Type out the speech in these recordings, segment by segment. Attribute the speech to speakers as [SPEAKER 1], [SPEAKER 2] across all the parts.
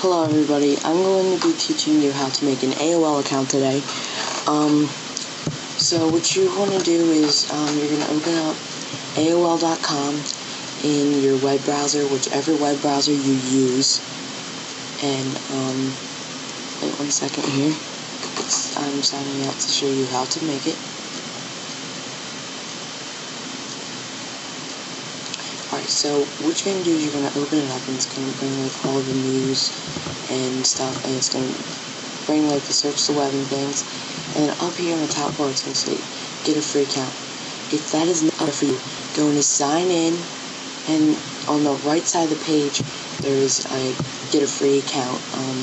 [SPEAKER 1] Hello everybody, I'm going to be teaching you how to make an AOL account today. Um, so what you want to do is um, you're going to open up AOL.com in your web browser, whichever web browser you use. And, um, wait one second here. I'm signing out to show you how to make it. Alright, so what you're going to do is you're going to open it up and it's going to bring like all the news and stuff and it's going to bring like the search the web and things and then up here on the top bar it's going to say get a free account. If that is not for you, go into sign in and on the right side of the page there is a get a free account um,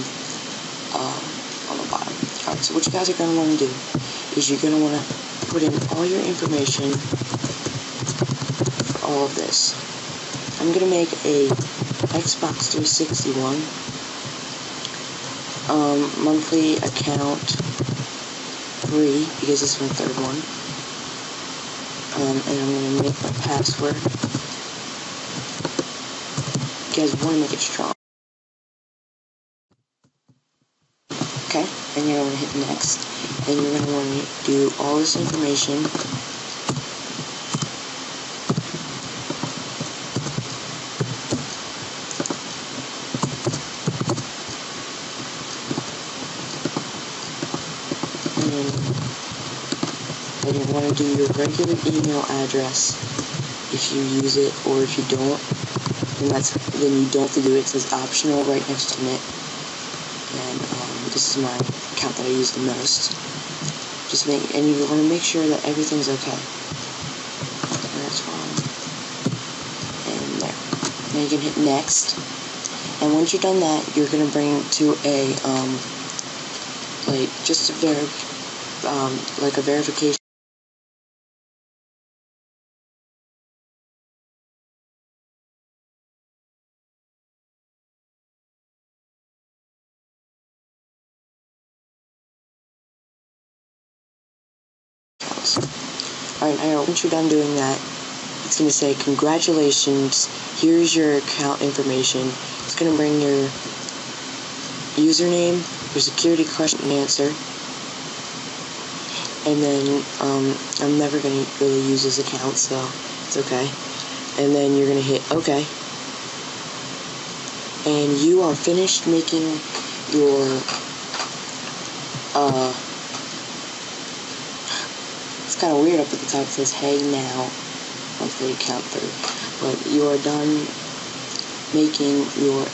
[SPEAKER 1] uh, on the bottom. Alright, so what you guys are going to want to do is you're going to want to put in all your information for all of this. I'm gonna make a Xbox 361 um, monthly account free because it's my third one. Um, and I'm gonna make my password. You guys want to make it strong. Okay, and you're gonna hit next, and you're gonna want to do all this information and you want to do your regular email address if you use it or if you don't? Then that's then you don't have to do it. It says optional right next to it. And um, this is my account that I use the most. Just make and you want to make sure that everything's okay. And that's fine. And there. Now you can hit next. And once you're done that you're gonna bring to a um, like just a ver um, like a verification Alright, now once you're done doing that, it's going to say, congratulations, here's your account information. It's going to bring your username, your security question and answer, and then um, I'm never going to really use this account, so it's okay. And then you're going to hit OK. And you are finished making your uh, it's kind of weird up at the top. It says, hey now, monthly account through. But you are done making your